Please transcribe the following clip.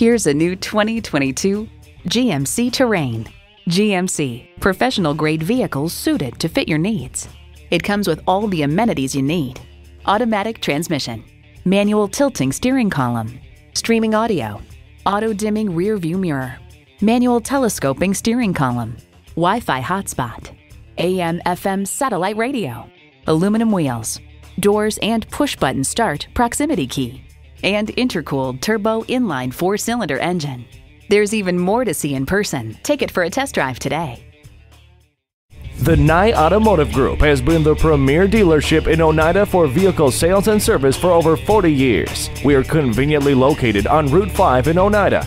Here's a new 2022 GMC Terrain. GMC, professional grade vehicles suited to fit your needs. It comes with all the amenities you need automatic transmission, manual tilting steering column, streaming audio, auto dimming rear view mirror, manual telescoping steering column, Wi Fi hotspot, AM FM satellite radio, aluminum wheels, doors and push button start proximity key, and intercooled turbo inline four cylinder engine. There's even more to see in person. Take it for a test drive today. The Nye Automotive Group has been the premier dealership in Oneida for vehicle sales and service for over 40 years. We are conveniently located on Route 5 in Oneida